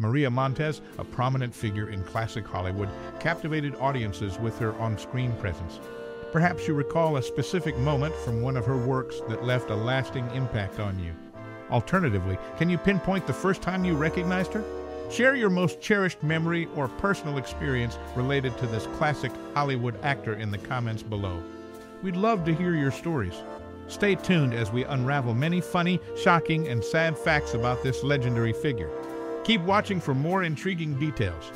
Maria Montez, a prominent figure in classic Hollywood, captivated audiences with her on-screen presence. Perhaps you recall a specific moment from one of her works that left a lasting impact on you. Alternatively, can you pinpoint the first time you recognized her? Share your most cherished memory or personal experience related to this classic Hollywood actor in the comments below. We'd love to hear your stories. Stay tuned as we unravel many funny, shocking, and sad facts about this legendary figure. Keep watching for more intriguing details.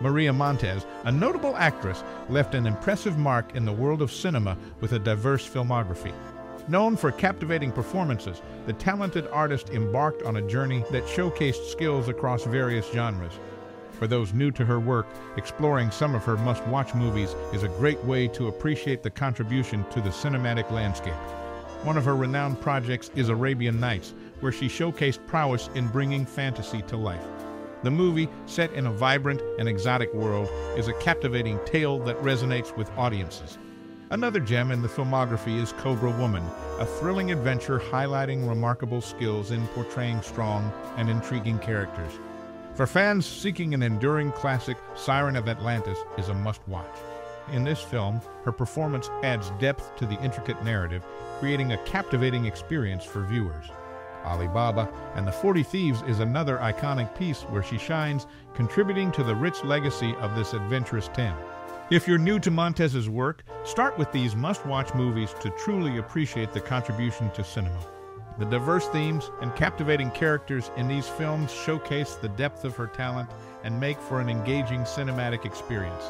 Maria Montez, a notable actress, left an impressive mark in the world of cinema with a diverse filmography. Known for captivating performances, the talented artist embarked on a journey that showcased skills across various genres. For those new to her work, exploring some of her must-watch movies is a great way to appreciate the contribution to the cinematic landscape. One of her renowned projects is Arabian Nights, where she showcased prowess in bringing fantasy to life. The movie, set in a vibrant and exotic world, is a captivating tale that resonates with audiences. Another gem in the filmography is Cobra Woman, a thrilling adventure highlighting remarkable skills in portraying strong and intriguing characters. For fans seeking an enduring classic, Siren of Atlantis is a must-watch. In this film, her performance adds depth to the intricate narrative, creating a captivating experience for viewers. Ali Baba and the Forty Thieves is another iconic piece where she shines, contributing to the rich legacy of this adventurous tale. If you're new to Montez's work, start with these must-watch movies to truly appreciate the contribution to cinema. The diverse themes and captivating characters in these films showcase the depth of her talent and make for an engaging cinematic experience.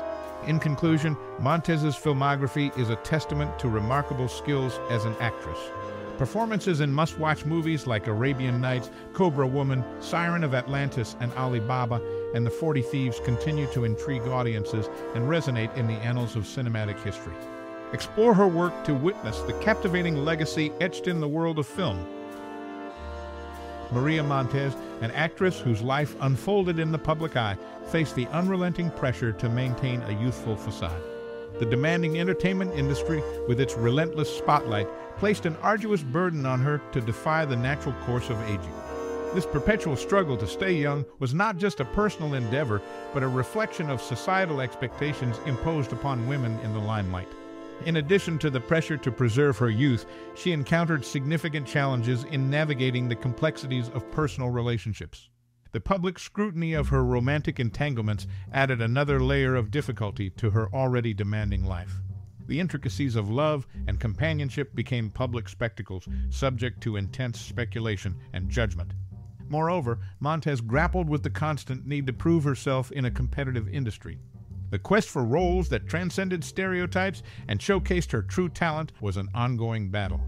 In conclusion, Montez's filmography is a testament to remarkable skills as an actress. Performances in must-watch movies like Arabian Nights, Cobra Woman, Siren of Atlantis, and Ali Baba and the Forty Thieves continue to intrigue audiences and resonate in the annals of cinematic history. Explore her work to witness the captivating legacy etched in the world of film. Maria Montez, an actress whose life unfolded in the public eye, faced the unrelenting pressure to maintain a youthful facade. The demanding entertainment industry, with its relentless spotlight, placed an arduous burden on her to defy the natural course of aging. This perpetual struggle to stay young was not just a personal endeavor, but a reflection of societal expectations imposed upon women in the limelight. In addition to the pressure to preserve her youth, she encountered significant challenges in navigating the complexities of personal relationships. The public scrutiny of her romantic entanglements added another layer of difficulty to her already demanding life. The intricacies of love and companionship became public spectacles, subject to intense speculation and judgment. Moreover, Montez grappled with the constant need to prove herself in a competitive industry. The quest for roles that transcended stereotypes and showcased her true talent was an ongoing battle.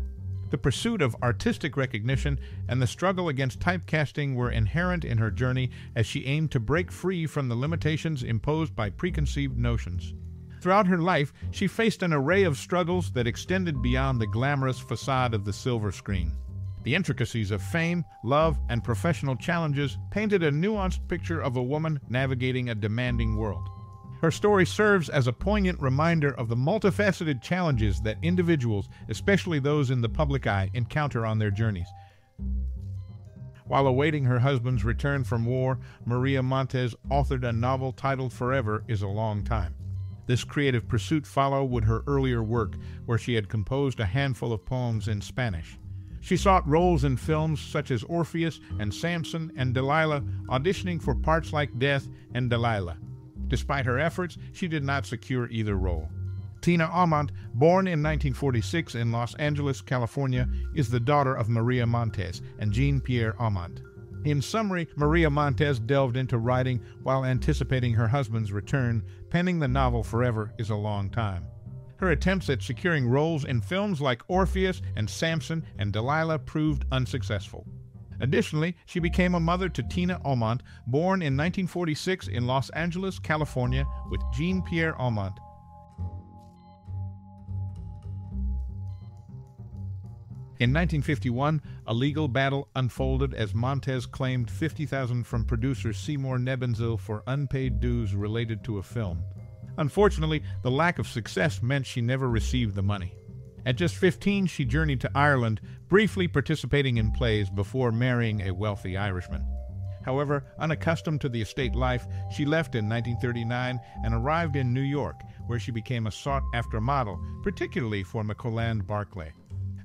The pursuit of artistic recognition and the struggle against typecasting were inherent in her journey as she aimed to break free from the limitations imposed by preconceived notions. Throughout her life, she faced an array of struggles that extended beyond the glamorous facade of the silver screen. The intricacies of fame, love, and professional challenges painted a nuanced picture of a woman navigating a demanding world. Her story serves as a poignant reminder of the multifaceted challenges that individuals, especially those in the public eye, encounter on their journeys. While awaiting her husband's return from war, Maria Montez authored a novel titled Forever is a Long Time. This creative pursuit followed with her earlier work, where she had composed a handful of poems in Spanish. She sought roles in films such as Orpheus and Samson and Delilah, auditioning for parts like Death and Delilah. Despite her efforts, she did not secure either role. Tina Aumont, born in 1946 in Los Angeles, California, is the daughter of Maria Montez and Jean Pierre Aumont. In summary, Maria Montez delved into writing while anticipating her husband's return. Penning the novel Forever is a long time. Her attempts at securing roles in films like Orpheus and Samson and Delilah proved unsuccessful. Additionally, she became a mother to Tina Aumont, born in 1946 in Los Angeles, California, with Jean Pierre Aumont. In 1951, a legal battle unfolded as Montez claimed 50000 from producer Seymour Nebenzahl for unpaid dues related to a film. Unfortunately, the lack of success meant she never received the money. At just 15, she journeyed to Ireland, briefly participating in plays before marrying a wealthy Irishman. However, unaccustomed to the estate life, she left in 1939 and arrived in New York, where she became a sought-after model, particularly for McClelland Barclay.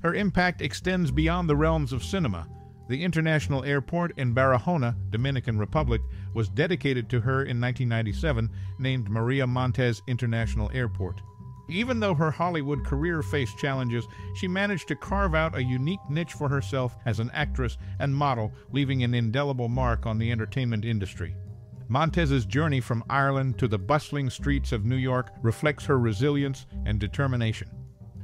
Her impact extends beyond the realms of cinema. The international airport in Barahona, Dominican Republic, was dedicated to her in 1997, named Maria Montez International Airport. Even though her Hollywood career faced challenges, she managed to carve out a unique niche for herself as an actress and model, leaving an indelible mark on the entertainment industry. Montez's journey from Ireland to the bustling streets of New York reflects her resilience and determination.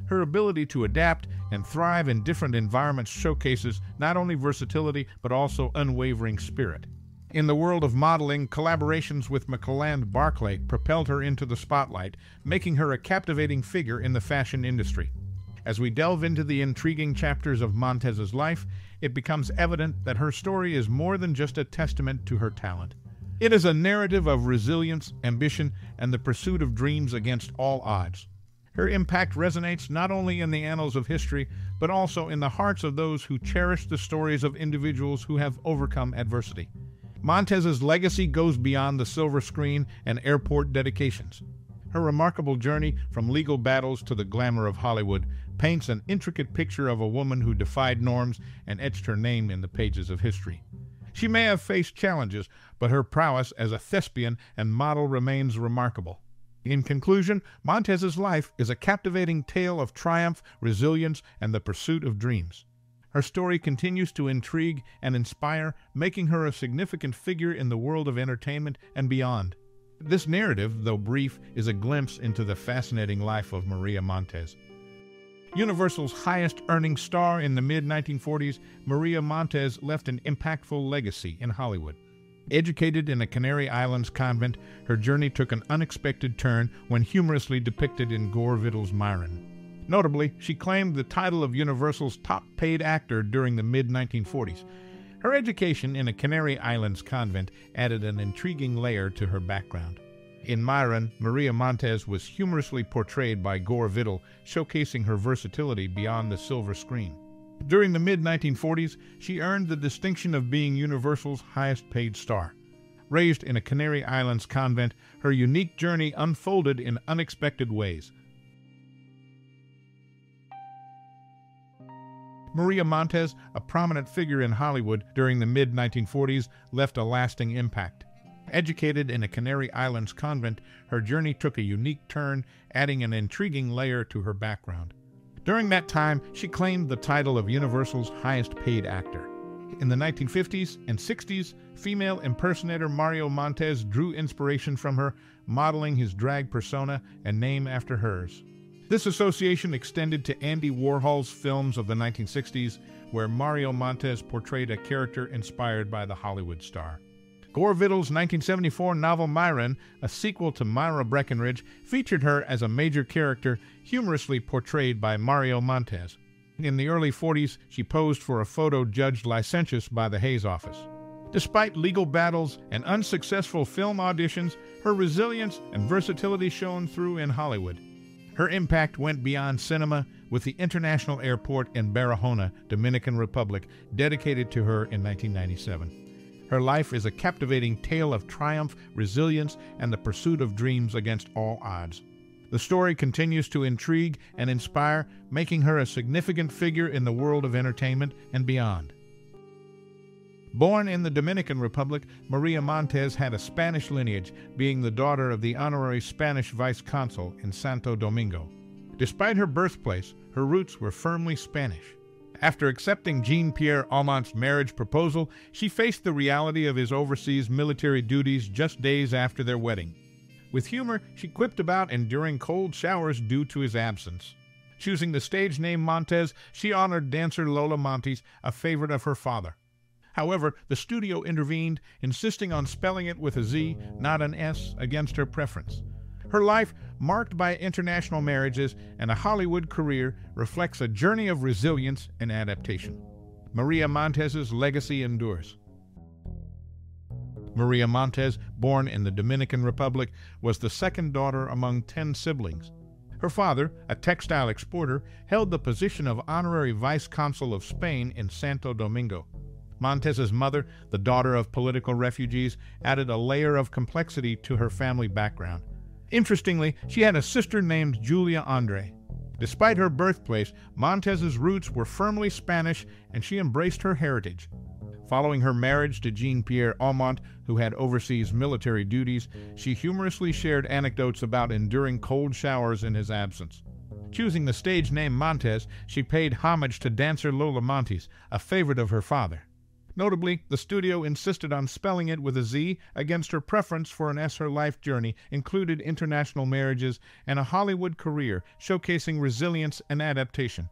Her ability to adapt and thrive in different environments showcases not only versatility but also unwavering spirit. In the world of modeling, collaborations with McClelland Barclay propelled her into the spotlight, making her a captivating figure in the fashion industry. As we delve into the intriguing chapters of Montez's life, it becomes evident that her story is more than just a testament to her talent. It is a narrative of resilience, ambition, and the pursuit of dreams against all odds. Her impact resonates not only in the annals of history, but also in the hearts of those who cherish the stories of individuals who have overcome adversity. Montez's legacy goes beyond the silver screen and airport dedications. Her remarkable journey from legal battles to the glamour of Hollywood paints an intricate picture of a woman who defied norms and etched her name in the pages of history. She may have faced challenges, but her prowess as a thespian and model remains remarkable. In conclusion, Montez's life is a captivating tale of triumph, resilience, and the pursuit of dreams. Her story continues to intrigue and inspire, making her a significant figure in the world of entertainment and beyond. This narrative, though brief, is a glimpse into the fascinating life of Maria Montez. Universal's highest earning star in the mid 1940s, Maria Montez left an impactful legacy in Hollywood. Educated in a Canary Islands convent, her journey took an unexpected turn when humorously depicted in Gore Vidal's Myron. Notably, she claimed the title of Universal's top paid actor during the mid 1940s. Her education in a Canary Islands convent added an intriguing layer to her background. In Myron, Maria Montez was humorously portrayed by Gore Vidal, showcasing her versatility beyond the silver screen. During the mid 1940s, she earned the distinction of being Universal's highest paid star. Raised in a Canary Islands convent, her unique journey unfolded in unexpected ways. Maria Montez, a prominent figure in Hollywood during the mid 1940s, left a lasting impact. Educated in a Canary Islands convent, her journey took a unique turn, adding an intriguing layer to her background. During that time, she claimed the title of Universal's highest paid actor. In the 1950s and 60s, female impersonator Mario Montez drew inspiration from her, modeling his drag persona and name after hers. This association extended to Andy Warhol's films of the 1960s, where Mario Montez portrayed a character inspired by the Hollywood star. Gore Vidal's 1974 novel Myron, a sequel to Myra Breckinridge, featured her as a major character humorously portrayed by Mario Montez. In the early 40s, she posed for a photo judged licentious by the Hays office. Despite legal battles and unsuccessful film auditions, her resilience and versatility shone through in Hollywood. Her impact went beyond cinema, with the International Airport in Barahona, Dominican Republic, dedicated to her in 1997. Her life is a captivating tale of triumph, resilience, and the pursuit of dreams against all odds. The story continues to intrigue and inspire, making her a significant figure in the world of entertainment and beyond. Born in the Dominican Republic, Maria Montez had a Spanish lineage, being the daughter of the honorary Spanish vice consul in Santo Domingo. Despite her birthplace, her roots were firmly Spanish. After accepting Jean Pierre Aumont's marriage proposal, she faced the reality of his overseas military duties just days after their wedding. With humor, she quipped about enduring cold showers due to his absence. Choosing the stage name Montez, she honored dancer Lola Montes, a favorite of her father. However, the studio intervened, insisting on spelling it with a Z, not an S, against her preference. Her life, marked by international marriages and a Hollywood career, reflects a journey of resilience and adaptation. Maria Montez's legacy endures. Maria Montez, born in the Dominican Republic, was the second daughter among ten siblings. Her father, a textile exporter, held the position of honorary vice consul of Spain in Santo Domingo. Montez's mother, the daughter of political refugees, added a layer of complexity to her family background. Interestingly, she had a sister named Julia Andre. Despite her birthplace, Montez's roots were firmly Spanish and she embraced her heritage. Following her marriage to Jean-Pierre Aumont, who had overseas military duties, she humorously shared anecdotes about enduring cold showers in his absence. Choosing the stage name Montez, she paid homage to dancer Lola Montes, a favorite of her father. Notably, the studio insisted on spelling it with a Z against her preference for an S. Her life journey included international marriages and a Hollywood career showcasing resilience and adaptation.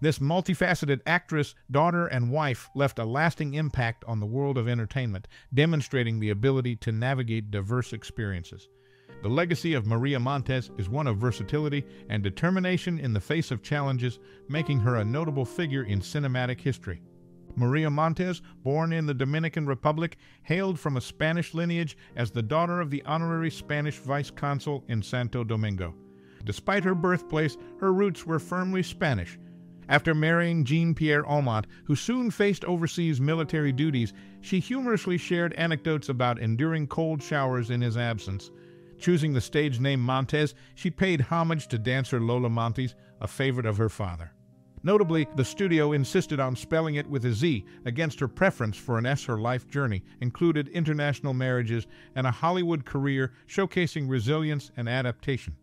This multifaceted actress, daughter, and wife left a lasting impact on the world of entertainment, demonstrating the ability to navigate diverse experiences. The legacy of Maria Montez is one of versatility and determination in the face of challenges, making her a notable figure in cinematic history. Maria Montez, born in the Dominican Republic, hailed from a Spanish lineage as the daughter of the honorary Spanish vice consul in Santo Domingo. Despite her birthplace, her roots were firmly Spanish, after marrying Jean-Pierre Aumont, who soon faced overseas military duties, she humorously shared anecdotes about enduring cold showers in his absence. Choosing the stage name Montez, she paid homage to dancer Lola Montes, a favorite of her father. Notably, the studio insisted on spelling it with a Z against her preference for an S. Her life journey included international marriages and a Hollywood career showcasing resilience and adaptation.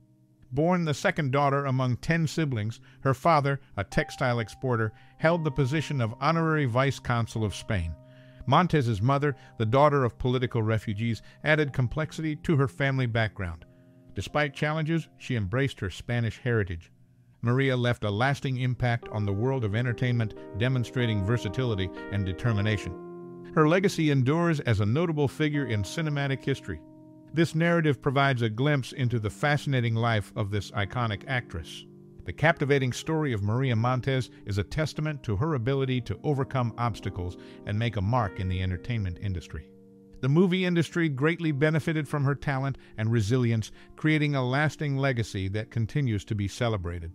Born the second daughter among ten siblings, her father, a textile exporter, held the position of honorary vice consul of Spain. Montez's mother, the daughter of political refugees, added complexity to her family background. Despite challenges, she embraced her Spanish heritage. Maria left a lasting impact on the world of entertainment, demonstrating versatility and determination. Her legacy endures as a notable figure in cinematic history. This narrative provides a glimpse into the fascinating life of this iconic actress. The captivating story of Maria Montez is a testament to her ability to overcome obstacles and make a mark in the entertainment industry. The movie industry greatly benefited from her talent and resilience, creating a lasting legacy that continues to be celebrated.